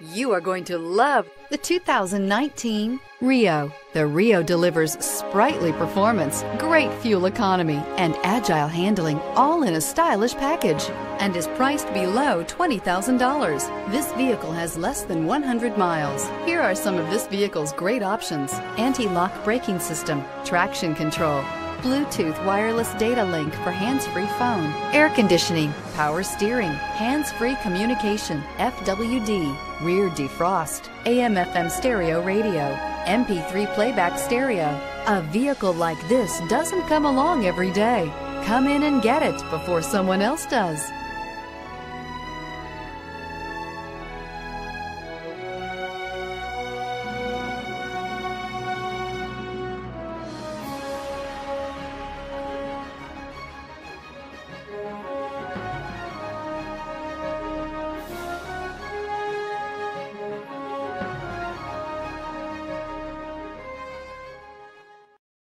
You are going to love the 2019 Rio. The Rio delivers sprightly performance, great fuel economy, and agile handling all in a stylish package and is priced below $20,000. This vehicle has less than 100 miles. Here are some of this vehicle's great options. Anti-lock braking system, traction control, Bluetooth wireless data link for hands-free phone, air conditioning, power steering, hands-free communication, FWD, rear defrost, AM FM stereo radio, MP3 playback stereo. A vehicle like this doesn't come along every day. Come in and get it before someone else does.